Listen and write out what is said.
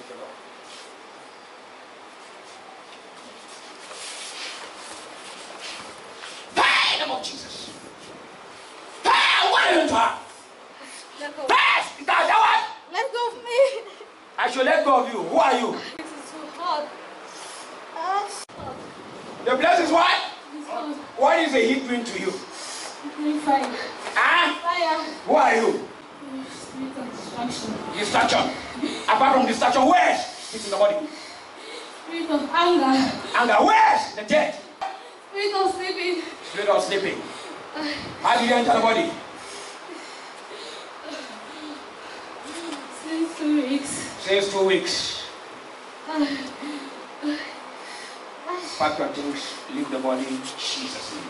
っていけば。Of Jesus. Power in her. Let go. That, that one. Let go of me. I should let go of you. Who are you? This is so hard. Uh, the place is what? What is the heat doing to you? Fire. Huh? Fire. Who are you? Spirit of distraction. Apart from distraction, where's it in the body? Spirit of anger. Anger, where's the dead? Spirit of sleeping. Spirit of sleeping. How did you enter the body? Since two weeks. Since two weeks. Pack your things, leave the body, Jesus' name.